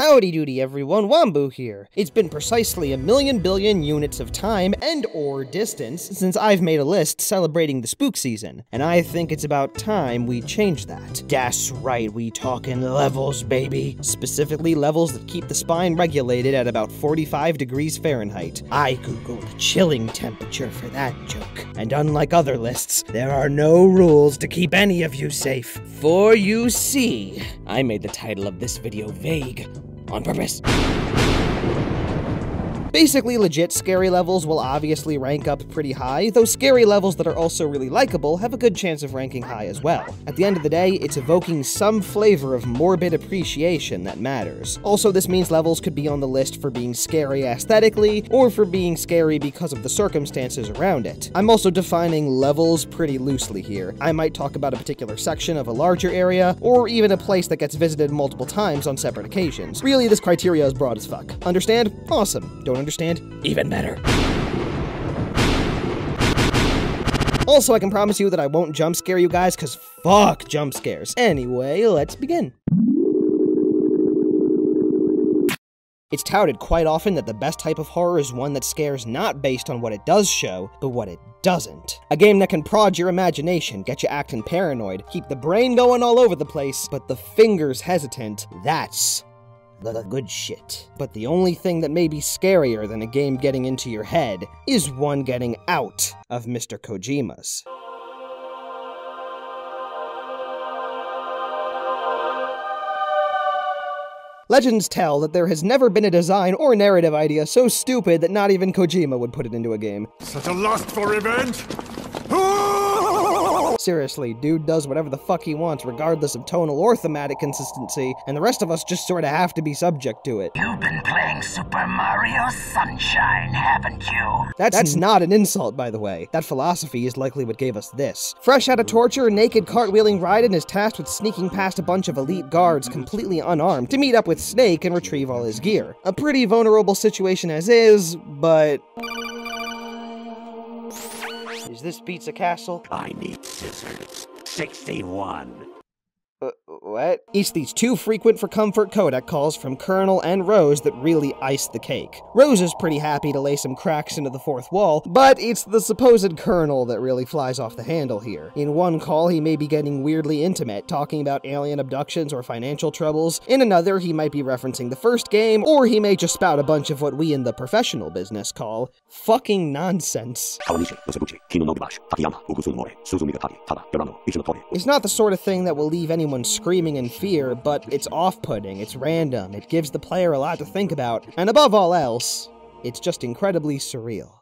Howdy doody everyone, Wambu here. It's been precisely a million billion units of time and or distance since I've made a list celebrating the spook season, and I think it's about time we change that. That's right, we talkin' levels, baby. Specifically levels that keep the spine regulated at about 45 degrees Fahrenheit. I googled chilling temperature for that joke. And unlike other lists, there are no rules to keep any of you safe. For you see, I made the title of this video vague on purpose. Basically, legit scary levels will obviously rank up pretty high, though scary levels that are also really likable have a good chance of ranking high as well. At the end of the day, it's evoking some flavor of morbid appreciation that matters. Also, this means levels could be on the list for being scary aesthetically, or for being scary because of the circumstances around it. I'm also defining levels pretty loosely here. I might talk about a particular section of a larger area, or even a place that gets visited multiple times on separate occasions. Really, this criteria is broad as fuck. Understand? Awesome. Don't understand? Even better. Also, I can promise you that I won't jump scare you guys, because fuck jump scares. Anyway, let's begin. It's touted quite often that the best type of horror is one that scares not based on what it does show, but what it doesn't. A game that can prod your imagination, get you acting paranoid, keep the brain going all over the place, but the fingers hesitant. That's the good shit. But the only thing that may be scarier than a game getting into your head is one getting out of Mr. Kojima's. Legends tell that there has never been a design or narrative idea so stupid that not even Kojima would put it into a game. Such a lust for revenge? Seriously, dude does whatever the fuck he wants, regardless of tonal or thematic consistency, and the rest of us just sorta have to be subject to it. You've been playing Super Mario Sunshine, haven't you? That's, That's not an insult, by the way. That philosophy is likely what gave us this. Fresh out of torture, naked cartwheeling Raiden is tasked with sneaking past a bunch of elite guards completely unarmed to meet up with Snake and retrieve all his gear. A pretty vulnerable situation as is, but... Is this Pizza Castle? I need scissors. 61. Uh, what? It's these too frequent for comfort codec calls from Colonel and Rose that really ice the cake. Rose is pretty happy to lay some cracks into the fourth wall, but it's the supposed Colonel that really flies off the handle here. In one call, he may be getting weirdly intimate, talking about alien abductions or financial troubles. In another, he might be referencing the first game, or he may just spout a bunch of what we in the professional business call fucking nonsense. It's not the sort of thing that will leave anyone anyone screaming in fear, but it's off putting, it's random, it gives the player a lot to think about, and above all else, it's just incredibly surreal.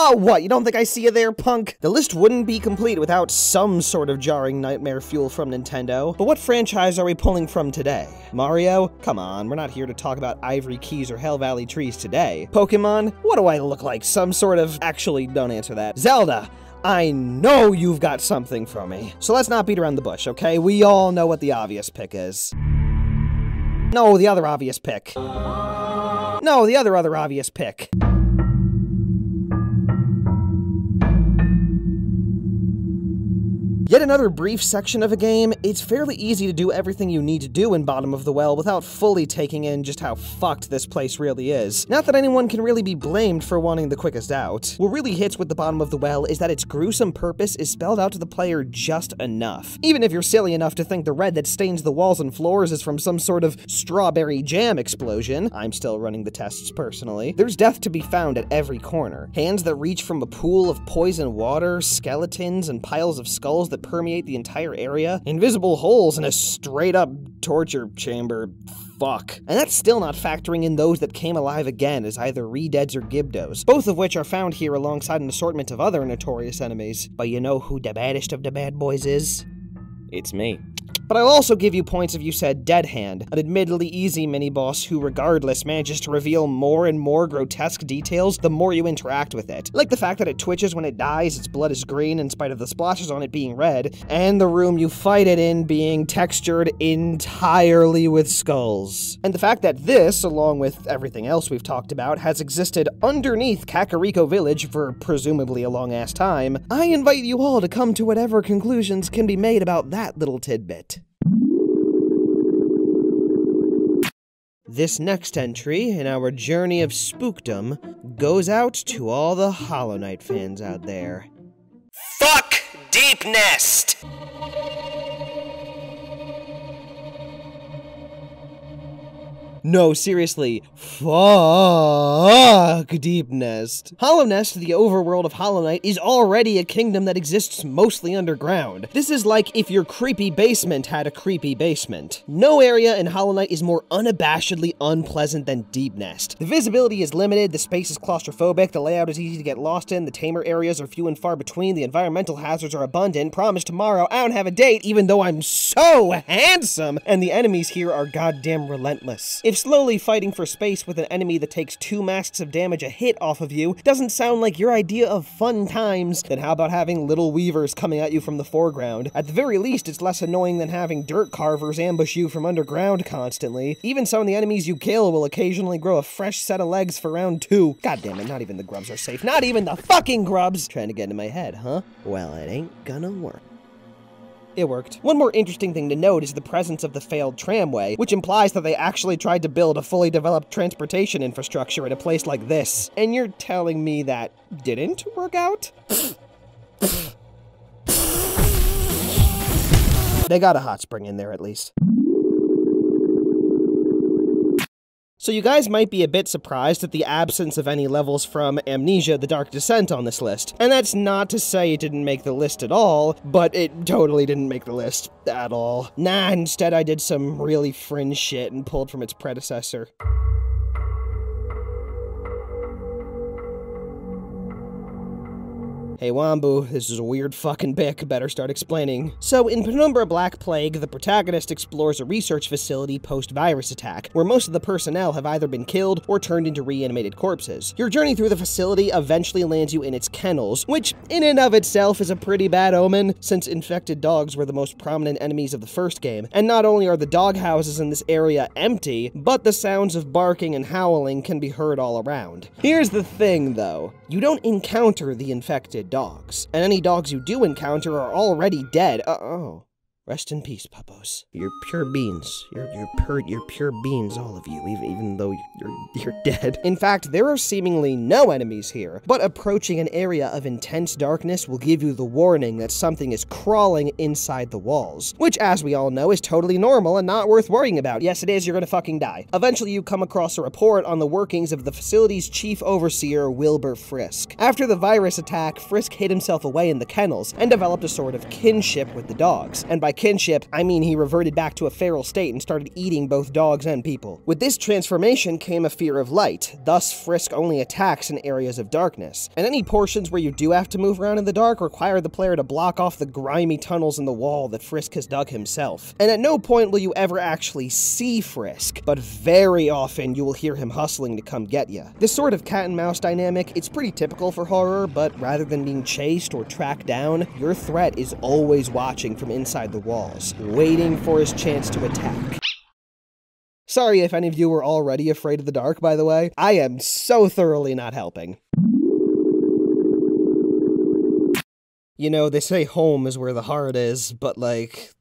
Oh, what? You don't think I see you there, punk? The list wouldn't be complete without some sort of jarring nightmare fuel from Nintendo. But what franchise are we pulling from today? Mario? Come on, we're not here to talk about Ivory Keys or Hell Valley Trees today. Pokemon? What do I look like? Some sort of... Actually, don't answer that. Zelda? I know you've got something for me. So let's not beat around the bush, okay? We all know what the obvious pick is. No, the other obvious pick. No, the other other obvious pick. Yet another brief section of a game, it's fairly easy to do everything you need to do in Bottom of the Well without fully taking in just how fucked this place really is. Not that anyone can really be blamed for wanting the quickest out. What really hits with the Bottom of the Well is that its gruesome purpose is spelled out to the player just enough. Even if you're silly enough to think the red that stains the walls and floors is from some sort of strawberry jam explosion, I'm still running the tests personally, there's death to be found at every corner. Hands that reach from a pool of poison water, skeletons, and piles of skulls that that permeate the entire area, invisible holes in a straight up torture chamber. Fuck. And that's still not factoring in those that came alive again as either Redeads or Gibdos, both of which are found here alongside an assortment of other notorious enemies. But you know who the baddest of the bad boys is? It's me. But I'll also give you points if you said Dead Hand, an admittedly easy mini-boss who regardless manages to reveal more and more grotesque details the more you interact with it. Like the fact that it twitches when it dies, its blood is green in spite of the splashes on it being red, and the room you fight it in being textured entirely with skulls. And the fact that this, along with everything else we've talked about, has existed underneath Kakariko Village for presumably a long ass time, I invite you all to come to whatever conclusions can be made about that little tidbit. This next entry in our journey of spookdom goes out to all the Hollow Knight fans out there. Fuck Deep Nest! No, seriously, fuck Deep Nest. Hallownest, the overworld of Hollow Knight, is already a kingdom that exists mostly underground. This is like if your creepy basement had a creepy basement. No area in Hollow Knight is more unabashedly unpleasant than Deep Nest. The visibility is limited, the space is claustrophobic, the layout is easy to get lost in, the tamer areas are few and far between, the environmental hazards are abundant, promise tomorrow I don't have a date even though I'm so handsome, and the enemies here are goddamn relentless. If slowly fighting for space with an enemy that takes two masks of damage a hit off of you doesn't sound like your idea of fun times, then how about having little weavers coming at you from the foreground? At the very least, it's less annoying than having dirt carvers ambush you from underground constantly. Even some of the enemies you kill will occasionally grow a fresh set of legs for round two. God damn it, not even the grubs are safe. Not even the fucking grubs! Trying to get into my head, huh? Well, it ain't gonna work. It worked. One more interesting thing to note is the presence of the failed tramway, which implies that they actually tried to build a fully developed transportation infrastructure in a place like this. And you're telling me that didn't work out? they got a hot spring in there at least. So you guys might be a bit surprised at the absence of any levels from Amnesia The Dark Descent on this list. And that's not to say it didn't make the list at all, but it totally didn't make the list at all. Nah, instead I did some really fringe shit and pulled from its predecessor. Hey Wambu, this is a weird fucking bick, better start explaining. So, in Penumbra Black Plague, the protagonist explores a research facility post-virus attack, where most of the personnel have either been killed or turned into reanimated corpses. Your journey through the facility eventually lands you in its kennels, which in and of itself is a pretty bad omen, since infected dogs were the most prominent enemies of the first game. And not only are the dog houses in this area empty, but the sounds of barking and howling can be heard all around. Here's the thing, though. You don't encounter the infected dogs. And any dogs you do encounter are already dead. Uh oh. Rest in peace, puppos. You're pure beans. You're you're pure you're pure beans, all of you, even, even though you're you're dead. In fact, there are seemingly no enemies here, but approaching an area of intense darkness will give you the warning that something is crawling inside the walls, which, as we all know, is totally normal and not worth worrying about. Yes, it is. You're gonna fucking die. Eventually, you come across a report on the workings of the facility's chief overseer, Wilbur Frisk. After the virus attack, Frisk hid himself away in the kennels and developed a sort of kinship with the dogs, and by kinship, I mean he reverted back to a feral state and started eating both dogs and people. With this transformation came a fear of light, thus Frisk only attacks in areas of darkness. And any portions where you do have to move around in the dark require the player to block off the grimy tunnels in the wall that Frisk has dug himself. And at no point will you ever actually see Frisk, but very often you will hear him hustling to come get you. This sort of cat and mouse dynamic, it's pretty typical for horror, but rather than being chased or tracked down, your threat is always watching from inside the walls, waiting for his chance to attack. Sorry if any of you were already afraid of the dark, by the way. I am so thoroughly not helping. You know, they say home is where the heart is, but like.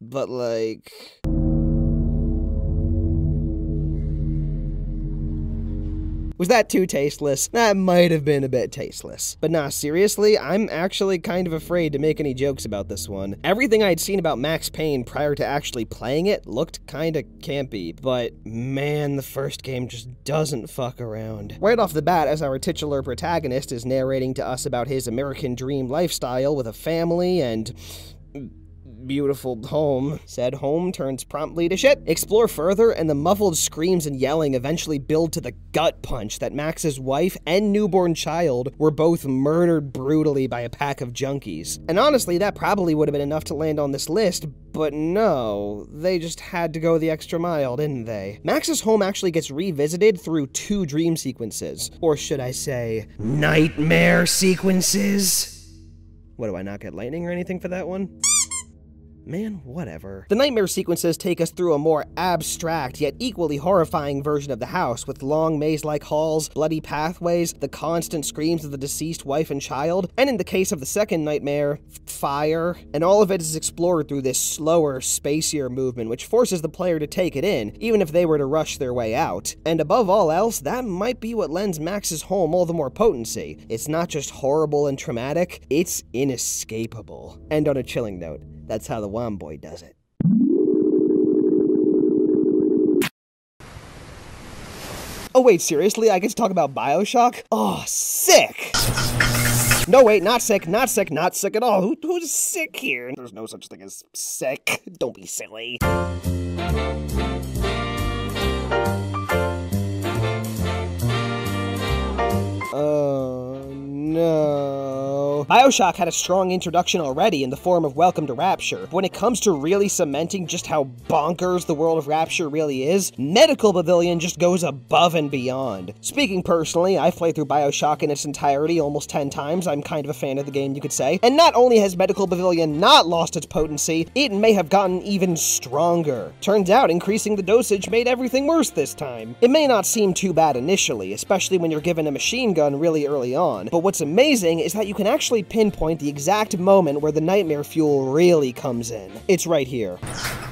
But like. Was that too tasteless? That might have been a bit tasteless. But nah, seriously, I'm actually kind of afraid to make any jokes about this one. Everything I'd seen about Max Payne prior to actually playing it looked kinda campy, but man, the first game just doesn't fuck around. Right off the bat, as our titular protagonist is narrating to us about his American dream lifestyle with a family and beautiful home. Said home turns promptly to shit. Explore further, and the muffled screams and yelling eventually build to the gut punch that Max's wife and newborn child were both murdered brutally by a pack of junkies. And honestly, that probably would have been enough to land on this list, but no, they just had to go the extra mile, didn't they? Max's home actually gets revisited through two dream sequences, or should I say, nightmare sequences? What do I not get lightning or anything for that one? Man, whatever. The nightmare sequences take us through a more abstract yet equally horrifying version of the house, with long maze like halls, bloody pathways, the constant screams of the deceased wife and child, and in the case of the second nightmare, fire. And all of it is explored through this slower, spacier movement, which forces the player to take it in, even if they were to rush their way out. And above all else, that might be what lends Max's home all the more potency. It's not just horrible and traumatic, it's inescapable. And on a chilling note, that's how the Womboy does it. Oh wait, seriously? I get to talk about Bioshock? Oh, sick! No, wait, not sick, not sick, not sick at all. Who, who's sick here? There's no such thing as sick. Don't be silly. Oh, no. Bioshock had a strong introduction already in the form of Welcome to Rapture. But when it comes to really cementing just how bonkers the world of Rapture really is, Medical Pavilion just goes above and beyond. Speaking personally, I played through Bioshock in its entirety almost 10 times. I'm kind of a fan of the game, you could say. And not only has Medical Pavilion not lost its potency, it may have gotten even stronger. Turns out, increasing the dosage made everything worse this time. It may not seem too bad initially, especially when you're given a machine gun really early on, but what's amazing is that you can actually pinpoint the exact moment where the nightmare fuel really comes in. It's right here.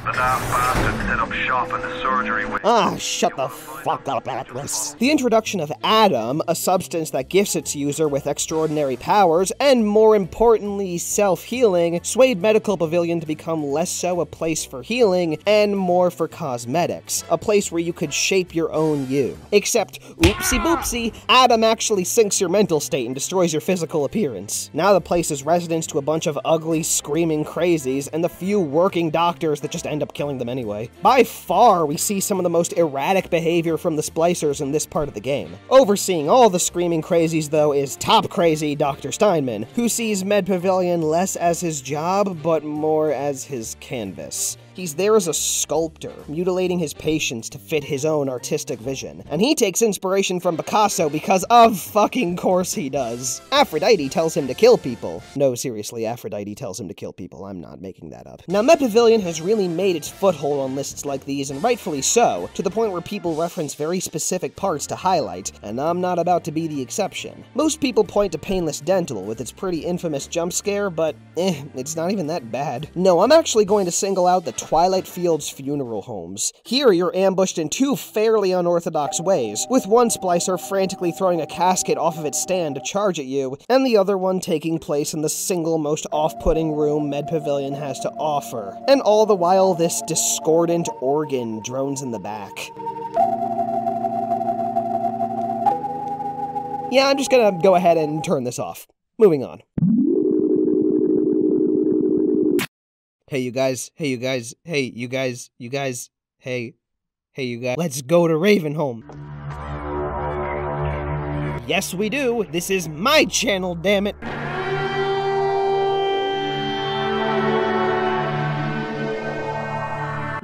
The bastard set up shop in the surgery. Ah, shut the fuck up, Atlas. The introduction of Adam, a substance that gifts its user with extraordinary powers, and more importantly, self healing, swayed Medical Pavilion to become less so a place for healing and more for cosmetics, a place where you could shape your own you. Except, oopsie boopsie, Adam actually sinks your mental state and destroys your physical appearance. Now the place is residence to a bunch of ugly, screaming crazies and the few working doctors that just end up killing them anyway. By far, we see some of the most erratic behavior from the splicers in this part of the game. Overseeing all the screaming crazies, though, is top crazy Dr. Steinman, who sees Med Pavilion less as his job, but more as his canvas. He's there as a sculptor, mutilating his patients to fit his own artistic vision. And he takes inspiration from Picasso because of fucking course he does. Aphrodite tells him to kill people. No, seriously, Aphrodite tells him to kill people. I'm not making that up. Now, Med Pavilion has really made its foothold on lists like these, and rightfully so, to the point where people reference very specific parts to highlight, and I'm not about to be the exception. Most people point to Painless Dental with its pretty infamous jump scare, but eh, it's not even that bad. No, I'm actually going to single out the Twilight Fields funeral homes. Here, you're ambushed in two fairly unorthodox ways, with one splicer frantically throwing a casket off of its stand to charge at you, and the other one taking place in the single most off putting room Med Pavilion has to offer. And all the while, this discordant organ drones in the back. Yeah, I'm just gonna go ahead and turn this off. Moving on. Hey, you guys. Hey, you guys. Hey, you guys. You guys. Hey. Hey, you guys. Let's go to Ravenholm. Yes, we do. This is my channel, damn it.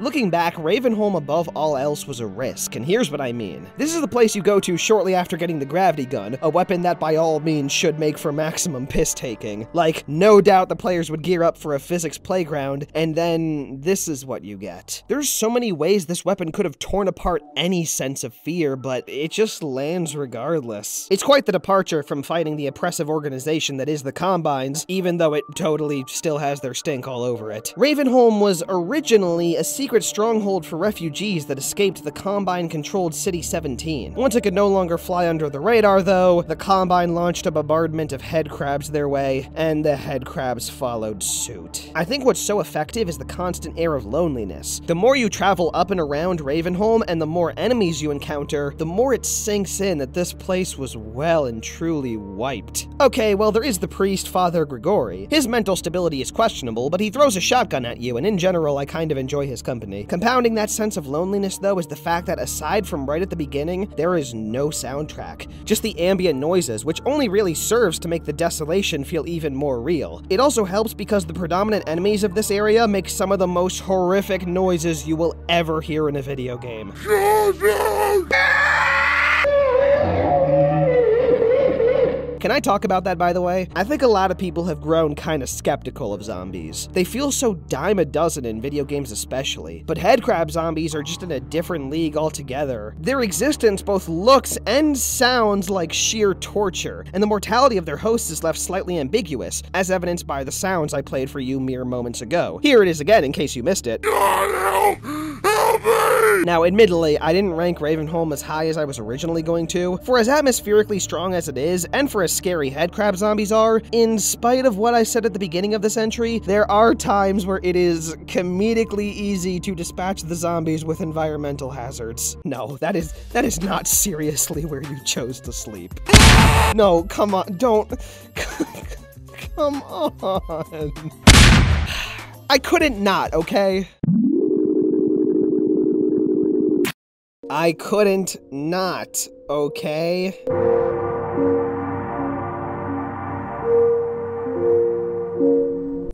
Looking back, Ravenholm above all else was a risk, and here's what I mean. This is the place you go to shortly after getting the gravity gun, a weapon that by all means should make for maximum piss taking. Like, no doubt the players would gear up for a physics playground, and then this is what you get. There's so many ways this weapon could have torn apart any sense of fear, but it just lands regardless. It's quite the departure from fighting the oppressive organization that is the Combines, even though it totally still has their stink all over it. Ravenholm was originally a secret secret stronghold for refugees that escaped the Combine controlled City 17. Once it could no longer fly under the radar, though, the Combine launched a bombardment of headcrabs their way, and the headcrabs followed suit. I think what's so effective is the constant air of loneliness. The more you travel up and around Ravenholm and the more enemies you encounter, the more it sinks in that this place was well and truly wiped. Okay, well, there is the priest, Father Grigori. His mental stability is questionable, but he throws a shotgun at you, and in general, I kind of enjoy his company. Compounding that sense of loneliness, though, is the fact that aside from right at the beginning, there is no soundtrack. Just the ambient noises, which only really serves to make the desolation feel even more real. It also helps because the predominant enemies of this area make some of the most horrific noises you will ever hear in a video game. Can I talk about that, by the way? I think a lot of people have grown kind of skeptical of zombies. They feel so dime a dozen in video games, especially. But headcrab zombies are just in a different league altogether. Their existence both looks and sounds like sheer torture, and the mortality of their hosts is left slightly ambiguous, as evidenced by the sounds I played for you mere moments ago. Here it is again, in case you missed it. God! Now, admittedly, I didn't rank Ravenholm as high as I was originally going to. For as atmospherically strong as it is, and for as scary headcrab zombies are, in spite of what I said at the beginning of this entry, there are times where it is comedically easy to dispatch the zombies with environmental hazards. No, that is that is not seriously where you chose to sleep. No, come on, don't. come on. I couldn't not, okay? I couldn't not, okay?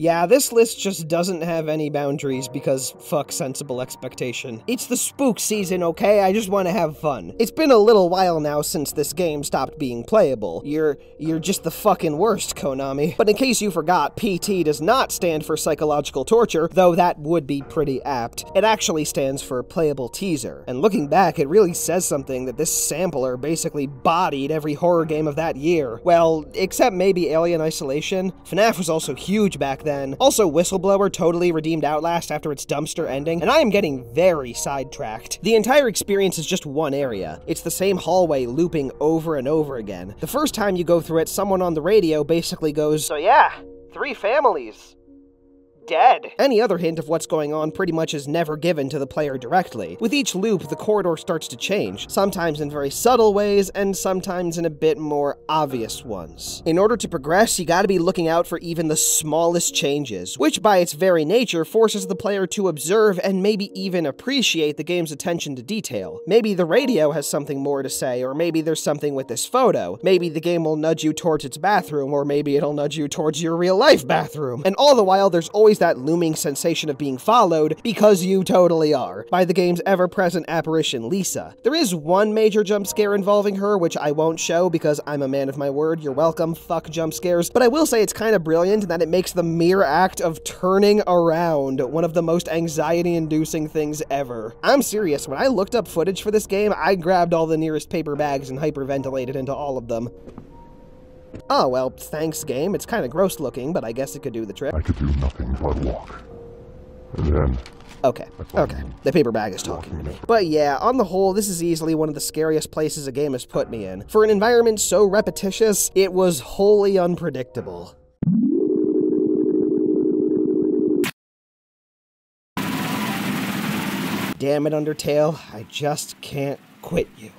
Yeah, this list just doesn't have any boundaries because fuck sensible expectation. It's the spook season, okay? I just want to have fun. It's been a little while now since this game stopped being playable. You're you're just the fucking worst, Konami. But in case you forgot, PT does not stand for psychological torture, though that would be pretty apt. It actually stands for playable teaser. And looking back, it really says something that this sampler basically bodied every horror game of that year. Well, except maybe Alien Isolation. FNAF was also huge back then then. Also, Whistleblower totally redeemed Outlast after its dumpster ending, and I am getting very sidetracked. The entire experience is just one area. It's the same hallway looping over and over again. The first time you go through it, someone on the radio basically goes, So yeah, three families dead. Any other hint of what's going on pretty much is never given to the player directly. With each loop, the corridor starts to change, sometimes in very subtle ways, and sometimes in a bit more obvious ones. In order to progress, you gotta be looking out for even the smallest changes, which by its very nature forces the player to observe and maybe even appreciate the game's attention to detail. Maybe the radio has something more to say, or maybe there's something with this photo. Maybe the game will nudge you towards its bathroom, or maybe it'll nudge you towards your real life bathroom. And all the while, there's always that looming sensation of being followed, because you totally are, by the game's ever-present apparition, Lisa. There is one major jump scare involving her, which I won't show because I'm a man of my word, you're welcome, fuck jump scares, but I will say it's kind of brilliant in that it makes the mere act of turning around one of the most anxiety-inducing things ever. I'm serious, when I looked up footage for this game, I grabbed all the nearest paper bags and hyperventilated into all of them. Oh, well, thanks, game. It's kind of gross looking, but I guess it could do the trick. I could do nothing but walk. And then, Okay, okay. The paper bag is talking to me. But yeah, on the whole, this is easily one of the scariest places a game has put me in. For an environment so repetitious, it was wholly unpredictable. Damn it, Undertale, I just can't quit you.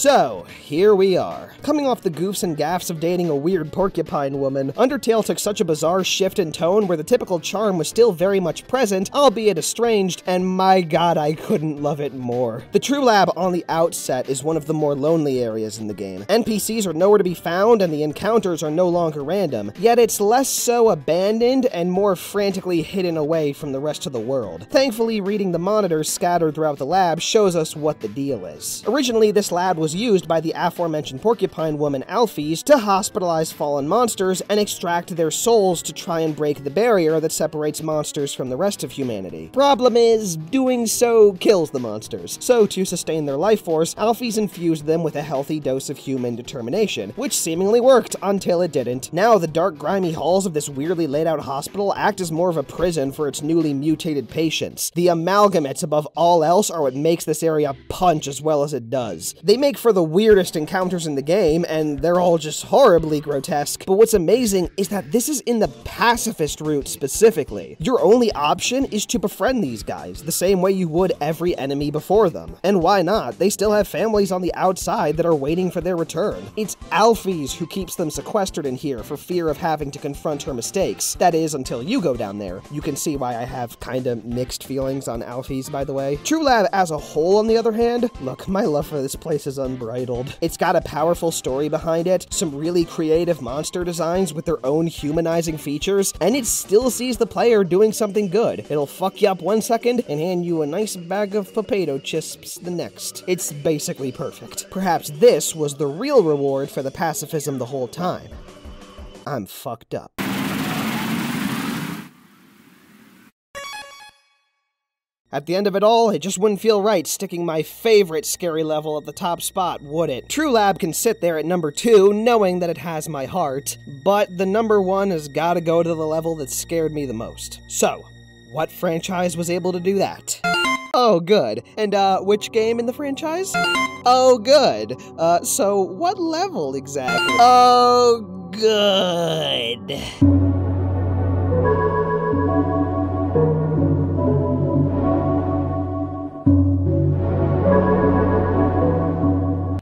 So, here we are. Coming off the goofs and gaffs of dating a weird porcupine woman, Undertale took such a bizarre shift in tone where the typical charm was still very much present, albeit estranged, and my god, I couldn't love it more. The True Lab on the outset is one of the more lonely areas in the game. NPCs are nowhere to be found, and the encounters are no longer random, yet it's less so abandoned and more frantically hidden away from the rest of the world. Thankfully, reading the monitors scattered throughout the lab shows us what the deal is. Originally, this lab was used by the aforementioned porcupine woman Alphys to hospitalize fallen monsters and extract their souls to try and break the barrier that separates monsters from the rest of humanity. Problem is, doing so kills the monsters. So, to sustain their life force, Alphys infused them with a healthy dose of human determination, which seemingly worked until it didn't. Now, the dark, grimy halls of this weirdly laid out hospital act as more of a prison for its newly mutated patients. The amalgamates, above all else, are what makes this area punch as well as it does. They make for the weirdest encounters in the game, and they're all just horribly grotesque. But what's amazing is that this is in the pacifist route specifically. Your only option is to befriend these guys, the same way you would every enemy before them. And why not? They still have families on the outside that are waiting for their return. It's Alphys who keeps them sequestered in here for fear of having to confront her mistakes. That is, until you go down there. You can see why I have kinda mixed feelings on Alphys, by the way. True Lab as a whole, on the other hand, look, my love for this place is unbridled. It's got a powerful story behind it, some really creative monster designs with their own humanizing features, and it still sees the player doing something good. It'll fuck you up one second and hand you a nice bag of potato chips the next. It's basically perfect. Perhaps this was the real reward for the pacifism the whole time. I'm fucked up. At the end of it all, it just wouldn't feel right sticking my favorite scary level at the top spot, would it? True Lab can sit there at number two, knowing that it has my heart, but the number one has gotta go to the level that scared me the most. So, what franchise was able to do that? Oh, good. And, uh, which game in the franchise? Oh, good. Uh, so what level exactly? Oh, good.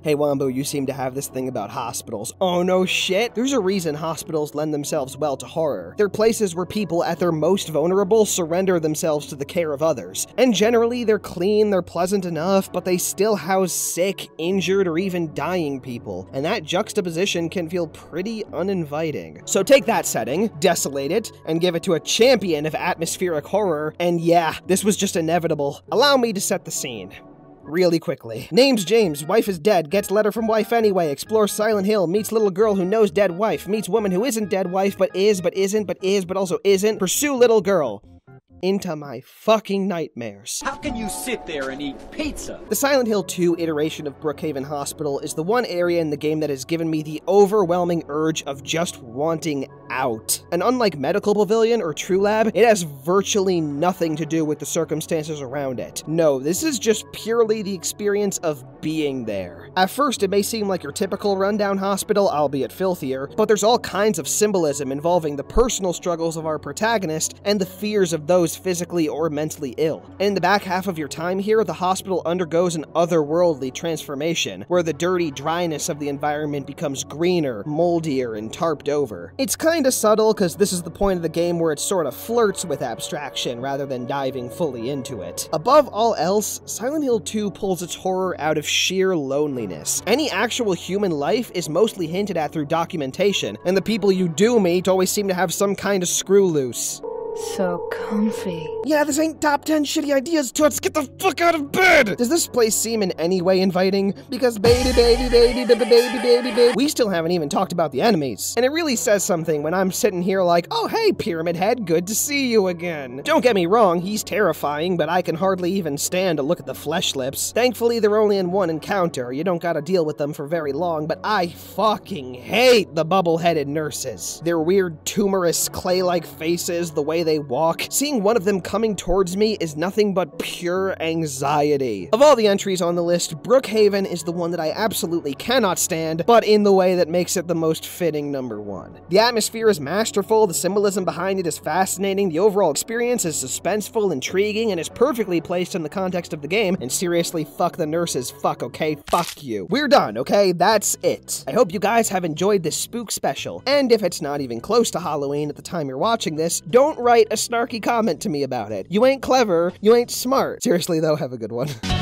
Hey Wambu, you seem to have this thing about hospitals. Oh no shit? There's a reason hospitals lend themselves well to horror. They're places where people at their most vulnerable surrender themselves to the care of others. And generally, they're clean, they're pleasant enough, but they still house sick, injured, or even dying people. And that juxtaposition can feel pretty uninviting. So take that setting, desolate it, and give it to a champion of atmospheric horror, and yeah, this was just inevitable. Allow me to set the scene really quickly. Name's James, wife is dead, gets letter from wife anyway, explores Silent Hill, meets little girl who knows dead wife, meets woman who isn't dead wife, but is, but isn't, but is, but also isn't, pursue little girl. Into my fucking nightmares. How can you sit there and eat pizza? The Silent Hill 2 iteration of Brookhaven Hospital is the one area in the game that has given me the overwhelming urge of just wanting out. And unlike Medical Pavilion or True Lab, it has virtually nothing to do with the circumstances around it. No, this is just purely the experience of being there. At first, it may seem like your typical rundown hospital, albeit filthier, but there's all kinds of symbolism involving the personal struggles of our protagonist and the fears of those physically or mentally ill. In the back half of your time here, the hospital undergoes an otherworldly transformation, where the dirty dryness of the environment becomes greener, moldier, and tarped over. It's kinda subtle, because this is the point of the game where it sorta flirts with abstraction rather than diving fully into it. Above all else, Silent Hill 2 pulls its horror out of sheer loneliness. Any actual human life is mostly hinted at through documentation, and the people you do meet always seem to have some kind of screw loose. So comfy. Yeah, this ain't top 10 shitty ideas, Toots. Get the fuck out of bed! Does this place seem in any way inviting? Because baby, baby, baby, baby, baby, baby, baby. We still haven't even talked about the enemies. And it really says something when I'm sitting here like, oh hey, Pyramid Head, good to see you again. Don't get me wrong, he's terrifying, but I can hardly even stand to look at the flesh lips. Thankfully, they're only in one encounter. You don't gotta deal with them for very long, but I fucking hate the bubble-headed nurses. Their weird, tumorous, clay-like faces, the way they walk, seeing one of them coming towards me is nothing but pure anxiety. Of all the entries on the list, Brookhaven is the one that I absolutely cannot stand, but in the way that makes it the most fitting number one. The atmosphere is masterful, the symbolism behind it is fascinating, the overall experience is suspenseful, intriguing, and is perfectly placed in the context of the game, and seriously, fuck the nurses, fuck, okay? Fuck you. We're done, okay? That's it. I hope you guys have enjoyed this spook special, and if it's not even close to Halloween at the time you're watching this, don't write a snarky comment to me about it. You ain't clever, you ain't smart. Seriously though, have a good one.